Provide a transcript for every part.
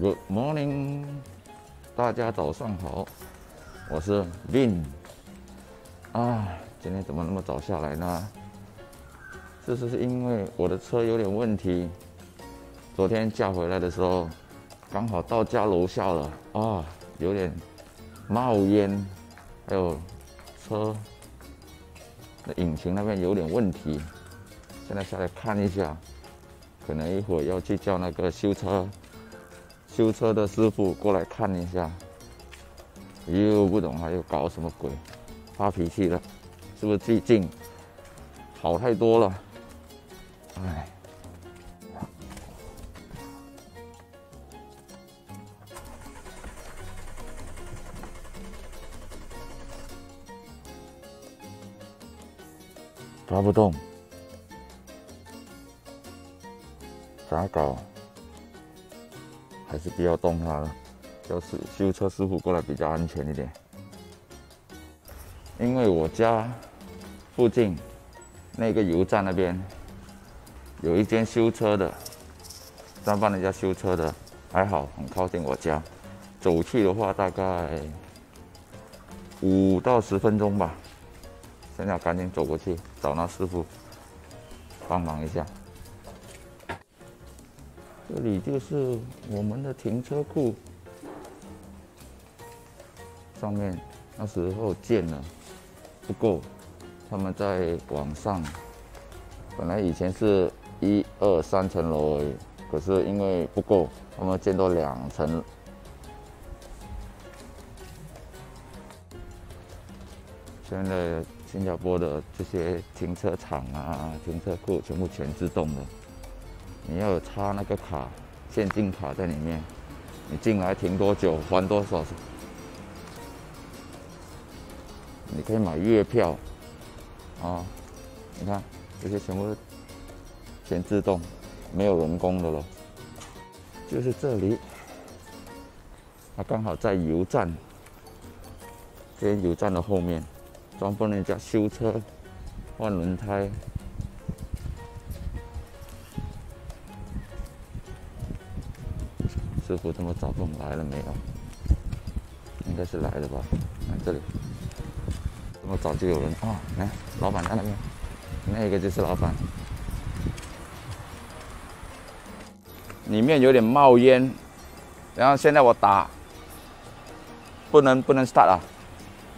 Good morning，大家早上好，我是 Vin。啊，今天怎么那么早下来呢？这是是因为我的车有点问题，昨天驾回来的时候，刚好到家楼下了啊，有点冒烟，还有车的引擎那边有点问题，现在下来看一下，可能一会儿要去叫那个修车。修车的师傅过来看一下，又不懂他又搞什么鬼，发脾气了，是不是最近好太多了？哎，抓不动，咋搞？还是不要动它了，就是修车师傅过来比较安全一点。因为我家附近那个油站那边有一间修车的，专帮人家修车的，还好很靠近我家，走去的话大概五到十分钟吧。现在赶紧走过去找那师傅帮忙一下。这里就是我们的停车库，上面那时候建了不够，他们在网上，本来以前是一二三层楼而已，可是因为不够，他们建到两层。现在新加坡的这些停车场啊、停车库全部全自动的。你要插那个卡，现金卡在里面，你进来停多久还多少？你可以买月票，啊，你看这些全部全自动，没有人工的了。就是这里，它刚好在油站，这油站的后面，专帮人家修车、换轮胎。师傅这么早跟我们来了没有？应该是来了吧？看这里，这么早就有人啊！来，老板在那边，那个就是老板。里面有点冒烟，然后现在我打，不能不能 start 啊！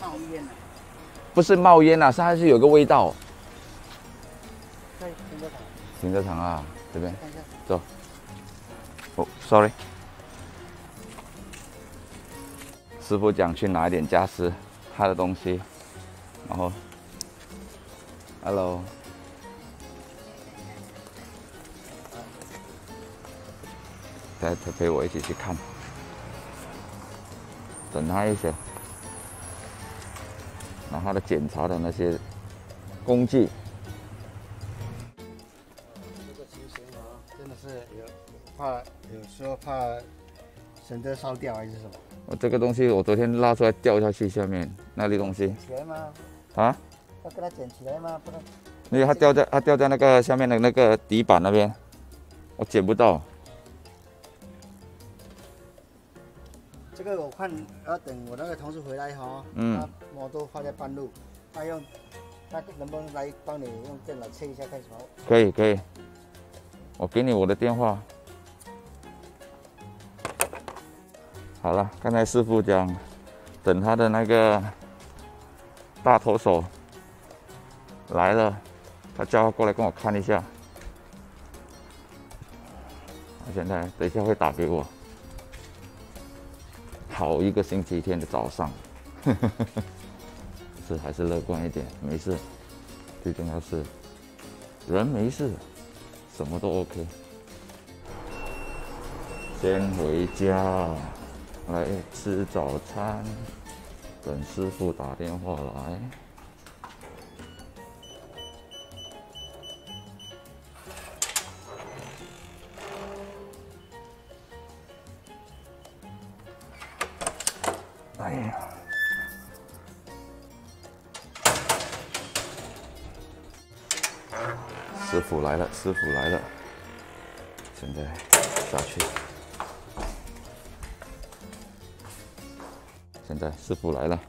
冒烟了？不是冒烟啊，是还是有个味道。在停车场。停车场啊，这边。走。哦，sorry。师傅讲去拿一点家私，他的东西，然后，Hello，带他陪我一起去看，等他一下，拿他的检查的那些工具。这个其实啊，真的是有怕，有时候怕绳子烧掉还是什么。我这个东西，我昨天拉出来掉下去下面那粒东西。起来吗？啊？要给它捡起来吗？不能。因为它掉在它掉在那个下面的那个底板那边，我捡不到。这个我看要等我那个同事回来哈，嗯，摩托放在半路，他用他能不能来帮你用电脑测一下看什么？可以可以，我给你我的电话。好了，刚才师傅讲，等他的那个大头手来了，他叫他过来跟我看一下。他现在等一下会打给我。好一个星期天的早上，是还是乐观一点，没事，最重要是人没事，什么都 OK。先回家。来吃早餐，等师傅打电话来。哎呀，师傅来了，师傅来了，现在下去。现在师傅来了。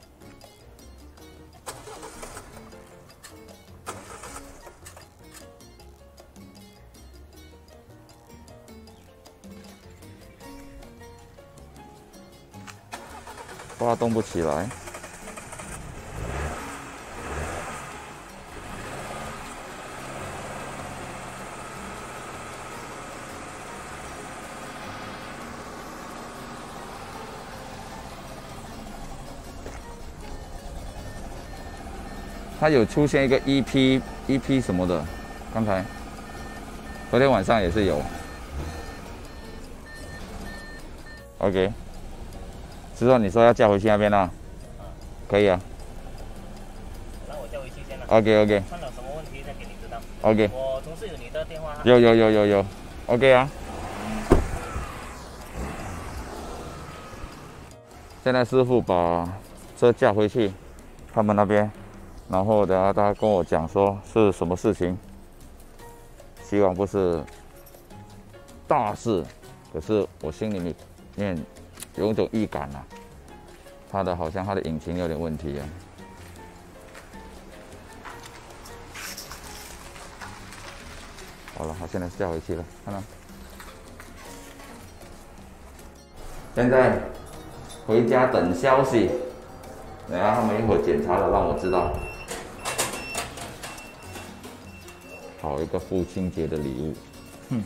发动不起来，它有出现一个 EP EP 什么的，刚才昨天晚上也是有，OK。师傅，你说要叫回去那边呢？可以啊。那我叫回去先了。OK OK。看到什么问题再给你知道。OK。我同事有你的电话。有有有有有。OK 啊。现在师傅把车架回去他们那边，然后等下他跟我讲说是什么事情，希望不是大事，可是我心里面。有一种预感呐，他的好像他的引擎有点问题啊。好了，它现在是掉回去了，看到？现在回家等消息，等下他们一会检查了，让我知道。好一个父亲节的礼物，哼。